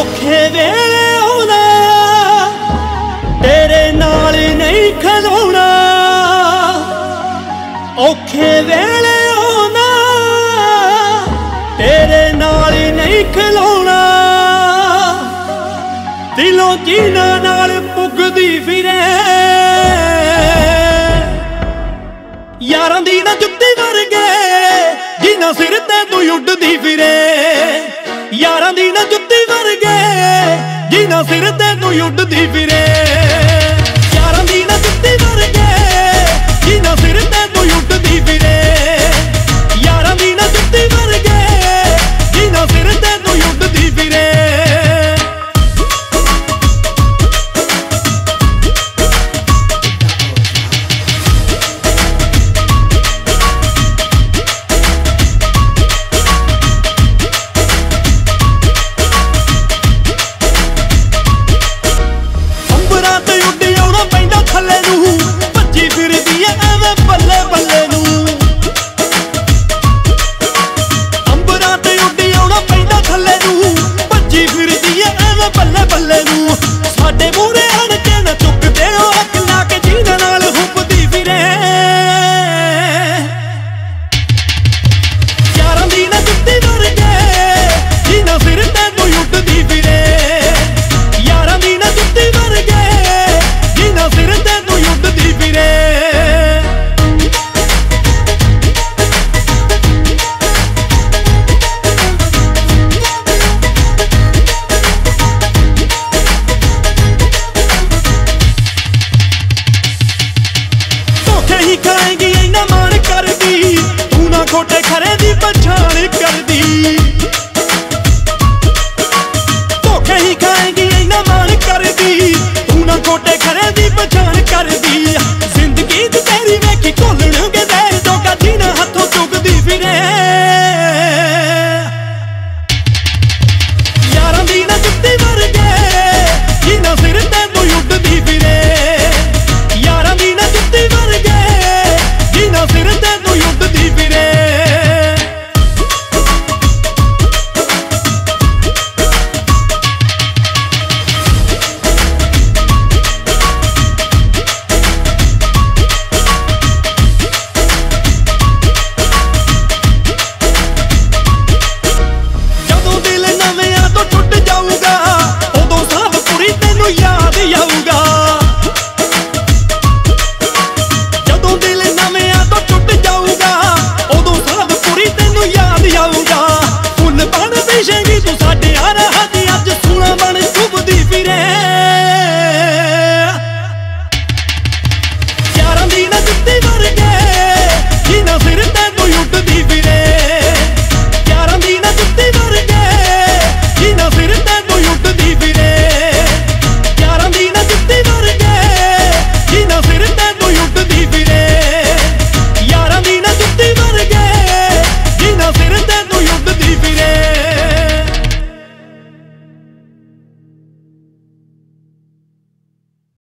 ਔਖੇ ਵੇਲੇ ਆਉਣਾ। ਤੇਰੇ ਨਾਲ ਨਹੀਂ ਖਲੋਣਾ। ਔਖੇ ਵੇਲੇ ਆਉਣਾ। ਤੇਰੇ ਨਾਲ ਨਹੀਂ ਖਲੋਣਾ। ਦਿਲੋਂ ਜੀਨਾ ਨਾਲ ਪੁੱਗਦੀ ਫਿਰੇ। ਯਾਰਾਂ ਦੀ ਨਾ ਜੁੱਤੀ ਵਰਗੇ ਜਿਨ੍ਹਾਂ ਸਿਰ ਤੇ ਤੂੰ ਉੱਡਦੀ ਫਿਰੇ। ਸਿਰ ਤੇ ਤੂੰ ਉੱਡਦੀ ਫਿਰੇ। ਗੋਡੇ ਖਰੇ